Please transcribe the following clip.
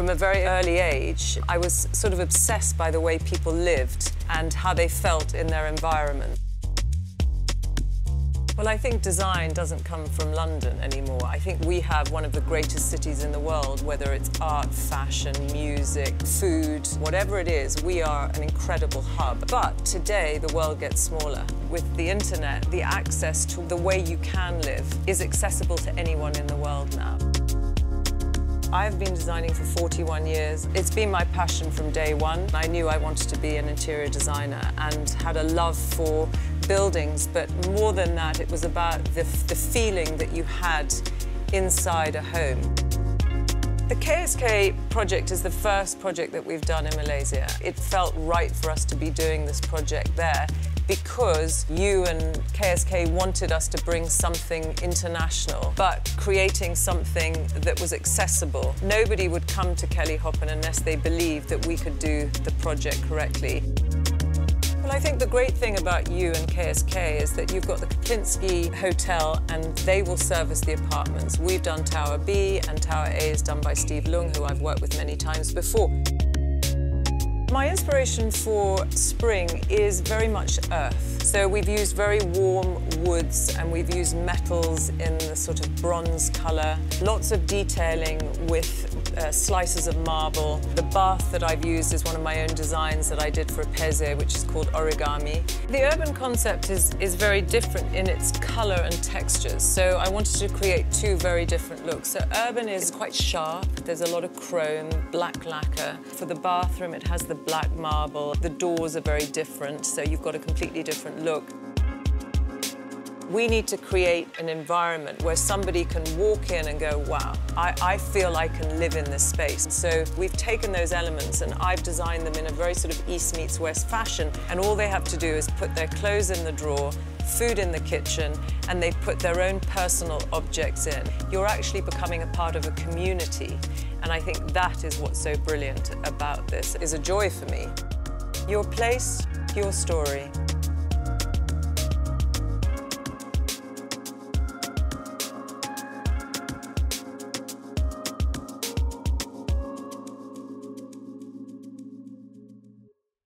From a very early age, I was sort of obsessed by the way people lived and how they felt in their environment. Well, I think design doesn't come from London anymore. I think we have one of the greatest cities in the world, whether it's art, fashion, music, food, whatever it is, we are an incredible hub. But today, the world gets smaller. With the internet, the access to the way you can live is accessible to anyone in the world now. I've been designing for 41 years. It's been my passion from day one. I knew I wanted to be an interior designer and had a love for buildings, but more than that, it was about the, the feeling that you had inside a home. The KSK project is the first project that we've done in Malaysia. It felt right for us to be doing this project there because YOO and KSK wanted us to bring something international, but creating something that was accessible. Nobody would come to Kelly Hoppen unless they believed that we could do the project correctly. Well, I think the great thing about YOO and KSK is that you've got the Kempinski Hotel and they will service the apartments. We've done Tower B and Tower A is done by Steve Leung, who I've worked with many times before. My inspiration for spring is very much earth. So we've used very warm woods and we've used metals in the sort of bronze colour. Lots of detailing with uh, slices of marble. The bath that I've used is one of my own designs that I did for Apaiser, which is called origami. The urban concept is, is very different in its colour and textures. So I wanted to create two very different looks. So urban is quite sharp. There's a lot of chrome, black lacquer. For the bathroom, it has the black marble. The doors are very different, so you've got a completely different look. We need to create an environment where somebody can walk in and go, wow, I, I, feel I can live in this space. So we've taken those elements and I've designed them in a very sort of East meets West fashion. And all they have to do is put their clothes in the drawer, food in the kitchen, and they put their own personal objects in. You're actually becoming a part of a community. And I think that is what's so brilliant about this, is a joy for me. Your place, your story.